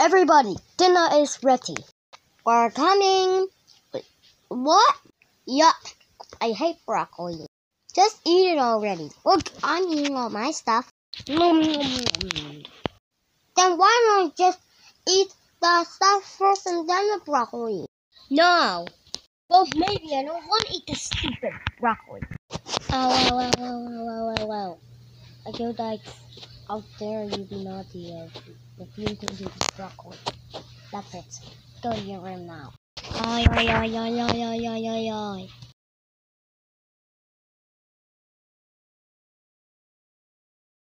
Everybody, dinner is ready. We're coming. What? Yuck. I hate broccoli. Just eat it already. Look, I'm eating all my stuff. Then why don't you just eat the stuff first and then the broccoli? No. Well, maybe I don't want to eat the stupid broccoli. Oh, well, well, well, well, well, well. I feel like out there you be naughty of the few things you struck with. That's it. Go to your room now. Oi, oi, oi, oi, oi, oi, oi, oi.